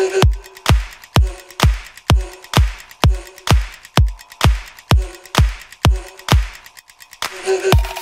Thank you.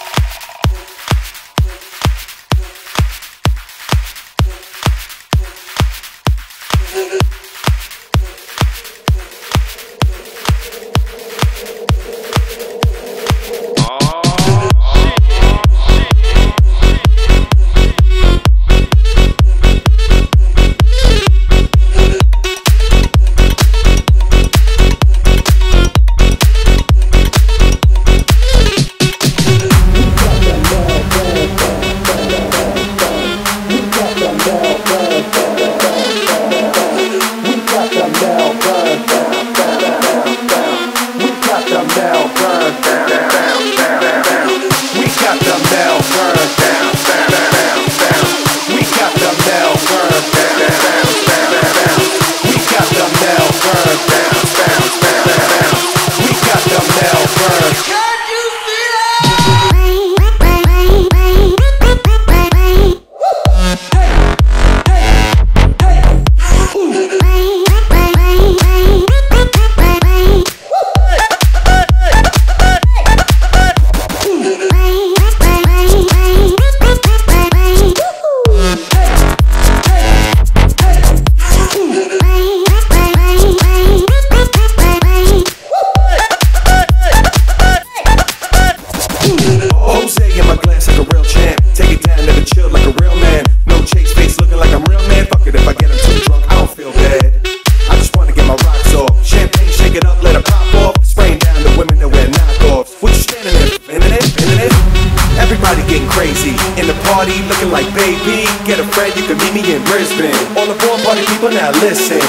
Get a friend, you can meet me in Brisbane. All the born party people now listen.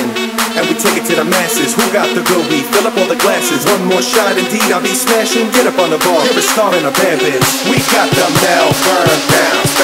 And we take it to the masses, who got the good weed? Fill up all the glasses, one more shot indeed, I'll be smashing. Get up on the bar, you're a star in a band bitch. We got the Melbourne down.